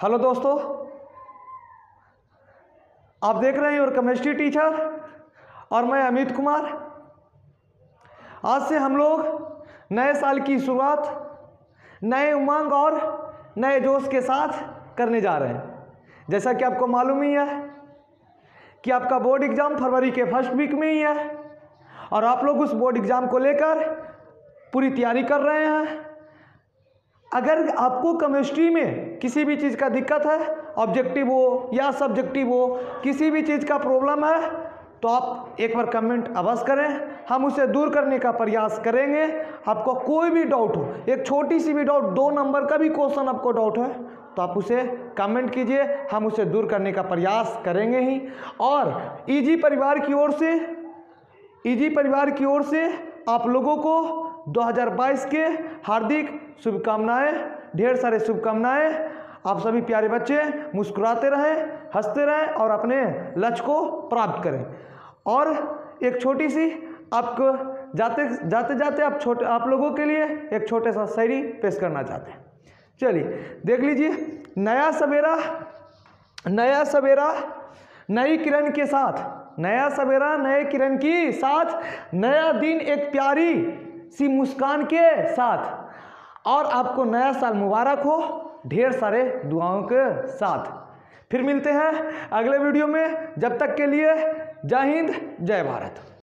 Hello दोस्तों, आप देख रहे हैं और केमिस्ट्री टीचर और मैं अमित कुमार। आज से हम लोग नए साल की शुरुआत, नए उमंग और नए जोश के साथ करने जा रहे हैं। जैसा कि आपको मालूम ही है कि आपका बोर्ड एग्ज़ाम फरवरी के फ़र्स्ट वीक में ही है और आप लोग उस बोर्ड एग्ज़ाम को लेकर पूरी तैयारी कर रहे हैं। अगर आपको केमिस्ट्री में किसी भी चीज़ का दिक्कत है ऑब्जेक्टिव हो या सब्जेक्टिव हो, किसी भी चीज़ का प्रॉब्लम है तो आप एक बार कमेंट अवश्य करें। हम उसे दूर करने का प्रयास करेंगे। आपको कोई भी डाउट हो, एक छोटी सी भी डाउट दो नंबर का भी क्वेश्चन आपको डाउट है तो आप उसे कमेंट कीजिए। हम उसे दूर करने का प्रयास करेंगे ही। और ईजी परिवार की ओर से ईजी परिवार की ओर से आप लोगों को 2022 के हार्दिक शुभकामनाएँ, ढेर सारे शुभकामनाएँ। आप सभी प्यारे बच्चे, मुस्कुराते रहें, हँसते रहें और अपने लक्ष्य को प्राप्त करें। और एक छोटी सी आपको जाते जाते जाते आप छोटे, आप लोगों के लिए एक छोटे सा शायरी पेश करना चाहते हैं। चलिए, देख लीजिए, नया सवेरा नया सवेरा, नई किरण के साथ, नया सवेरा, नए किरण की साथ, नया दिन एक प्यारी सी मुस्कान के साथ। और आपको नया साल मुबारक हो, ढेर सारे दुआओं के साथ। फिर मिलते हैं अगले वीडियो में। जब तक के लिए जय हिंद, जय भारत।